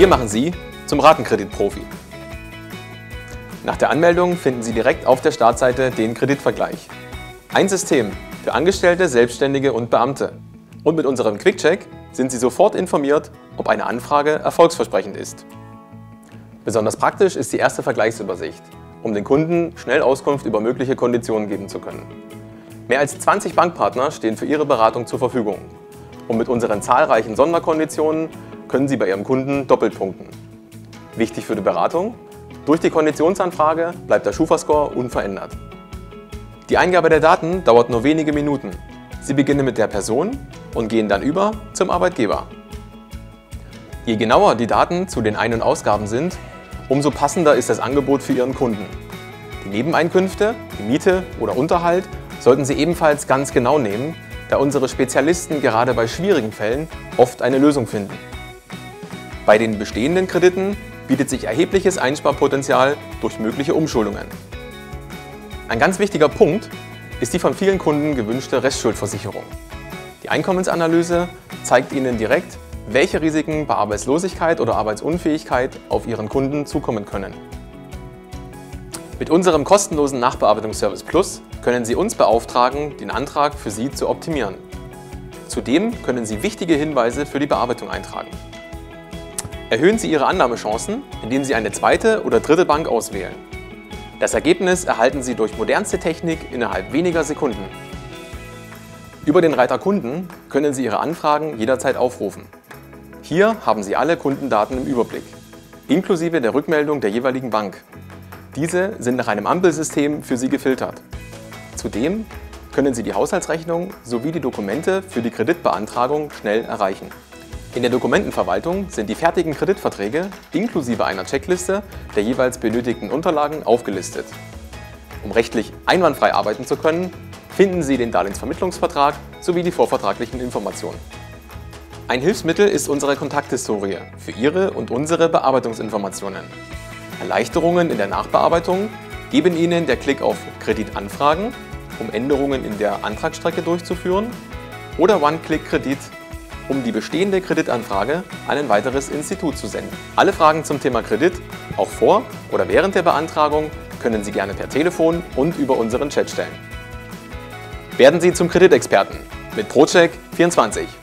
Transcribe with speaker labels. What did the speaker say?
Speaker 1: Wir machen Sie zum Ratenkreditprofi. Nach der Anmeldung finden Sie direkt auf der Startseite den Kreditvergleich. Ein System für Angestellte, Selbstständige und Beamte. Und mit unserem Quickcheck sind Sie sofort informiert, ob eine Anfrage erfolgsversprechend ist. Besonders praktisch ist die erste Vergleichsübersicht, um den Kunden schnell Auskunft über mögliche Konditionen geben zu können. Mehr als 20 Bankpartner stehen für Ihre Beratung zur Verfügung. Und mit unseren zahlreichen Sonderkonditionen können Sie bei Ihrem Kunden doppelt punkten. Wichtig für die Beratung? Durch die Konditionsanfrage bleibt der Schufa-Score unverändert. Die Eingabe der Daten dauert nur wenige Minuten. Sie beginnen mit der Person und gehen dann über zum Arbeitgeber. Je genauer die Daten zu den Ein- und Ausgaben sind, umso passender ist das Angebot für Ihren Kunden. Die Nebeneinkünfte, die Miete oder Unterhalt sollten Sie ebenfalls ganz genau nehmen, da unsere Spezialisten gerade bei schwierigen Fällen oft eine Lösung finden. Bei den bestehenden Krediten bietet sich erhebliches Einsparpotenzial durch mögliche Umschuldungen. Ein ganz wichtiger Punkt ist die von vielen Kunden gewünschte Restschuldversicherung. Die Einkommensanalyse zeigt Ihnen direkt, welche Risiken bei Arbeitslosigkeit oder Arbeitsunfähigkeit auf Ihren Kunden zukommen können. Mit unserem kostenlosen Nachbearbeitungsservice Plus können Sie uns beauftragen, den Antrag für Sie zu optimieren. Zudem können Sie wichtige Hinweise für die Bearbeitung eintragen. Erhöhen Sie Ihre Annahmechancen, indem Sie eine zweite oder dritte Bank auswählen. Das Ergebnis erhalten Sie durch modernste Technik innerhalb weniger Sekunden. Über den Reiter Kunden können Sie Ihre Anfragen jederzeit aufrufen. Hier haben Sie alle Kundendaten im Überblick, inklusive der Rückmeldung der jeweiligen Bank. Diese sind nach einem Ampelsystem für Sie gefiltert. Zudem können Sie die Haushaltsrechnung sowie die Dokumente für die Kreditbeantragung schnell erreichen. In der Dokumentenverwaltung sind die fertigen Kreditverträge inklusive einer Checkliste der jeweils benötigten Unterlagen aufgelistet. Um rechtlich einwandfrei arbeiten zu können, finden Sie den Darlehensvermittlungsvertrag sowie die vorvertraglichen Informationen. Ein Hilfsmittel ist unsere Kontakthistorie für Ihre und unsere Bearbeitungsinformationen. Erleichterungen in der Nachbearbeitung geben Ihnen der Klick auf Kreditanfragen, um Änderungen in der Antragsstrecke durchzuführen, oder One-Click-Kredit um die bestehende Kreditanfrage an ein weiteres Institut zu senden. Alle Fragen zum Thema Kredit, auch vor oder während der Beantragung, können Sie gerne per Telefon und über unseren Chat stellen. Werden Sie zum Kreditexperten mit ProCheck 24.